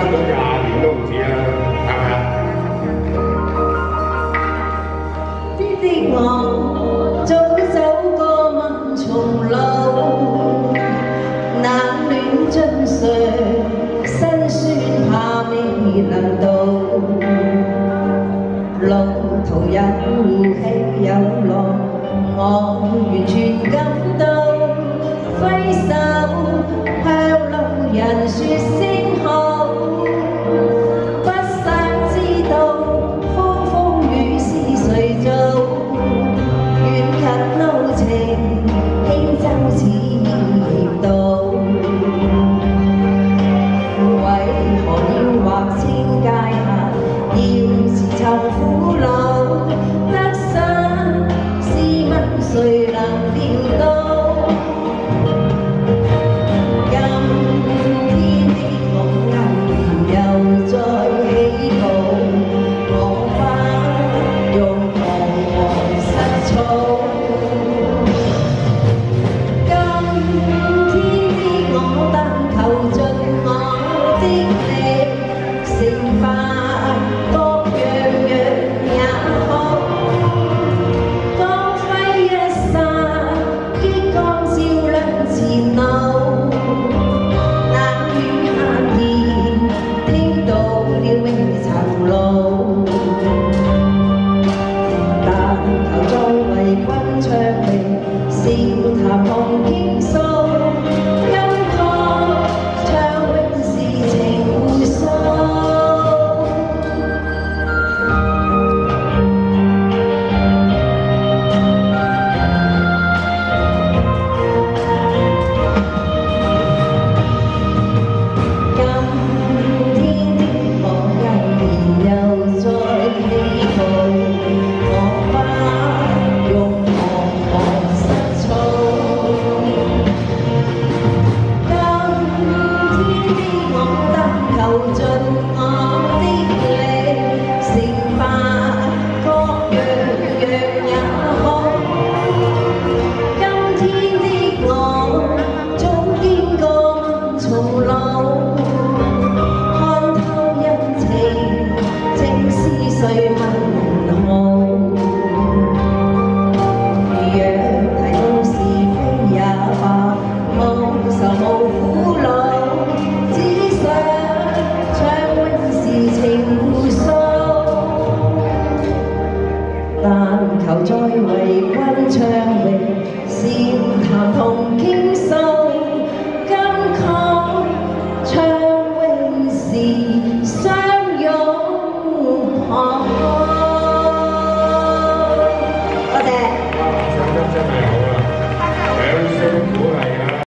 翻咗廿年都唔止啦，係咪啊？啲啲我早走過問重路，冷暖盡誰辛酸怕未能到，路途有起有落，我完全跟。老夫老。